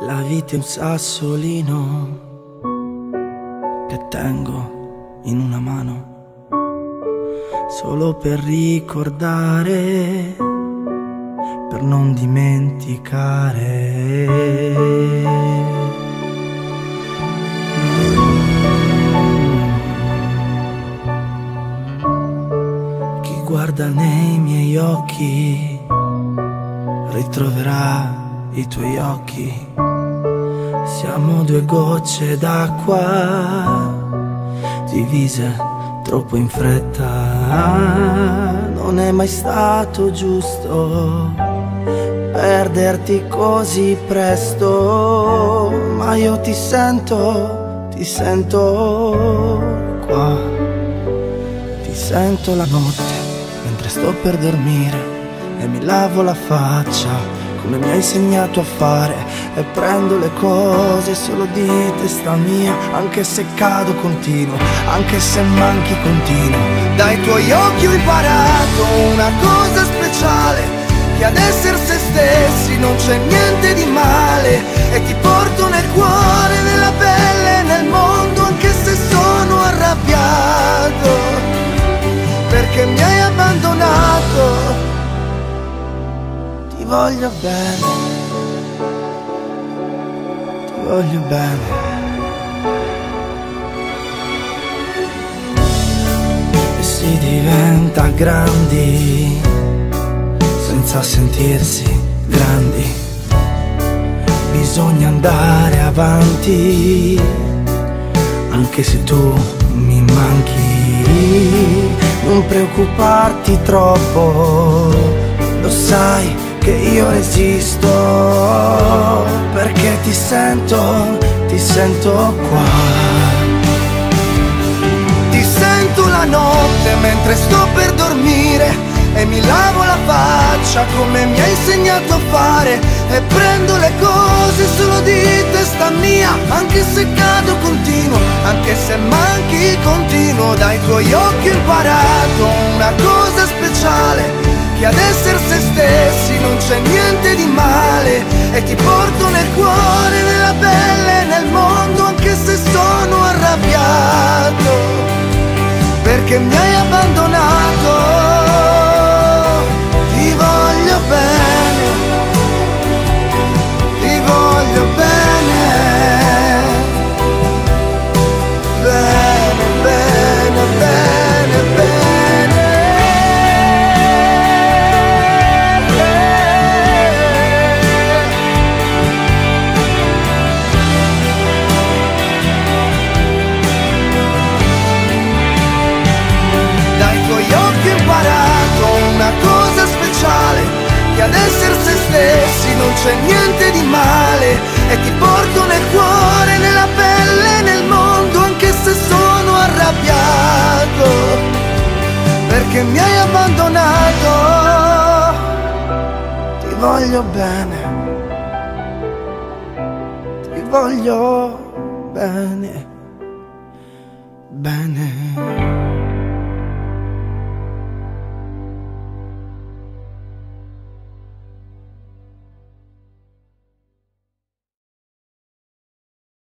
La vita è un sassolino che tengo in una mano solo per ricordare, per non dimenticare. Chi guarda nei miei occhi ritroverà i tuoi occhi. Siamo due gocce d'acqua divise troppo in fretta. Non è mai stato giusto perderti così presto, ma io ti sento, ti sento qua. Ti sento la notte mentre sto per dormire e mi lavo la faccia come mi hai insegnato a fare? E prendo le cose solo di testa mia anche se cado continuo anche se manchi continuo. Dai tuoi occhi ho imparato una cosa speciale che ad essere se stessi non c'è niente di male e ti porto nel cuore voglio bene, ti voglio bene. E si diventa grandi senza sentirsi grandi. Bisogna andare avanti, anche se tu mi manchi. Non preoccuparti troppo, lo sai che io resisto perché ti sento, ti sento qua. Ti sento la notte mentre sto per dormire e mi lavo la faccia come mi hai insegnato a fare e prendo le cose solo di testa mia anche se cado continuo anche se manchi continuo dai tuoi occhi ho imparato una cosa speciale che ad essere se stessi c'è niente di male e ti porto nel cuore, c'è niente di male e ti porto nel cuore, nella pelle, nel mondo anche se sono arrabbiato perché mi hai abbandonato. Ti voglio bene ti voglio bene bene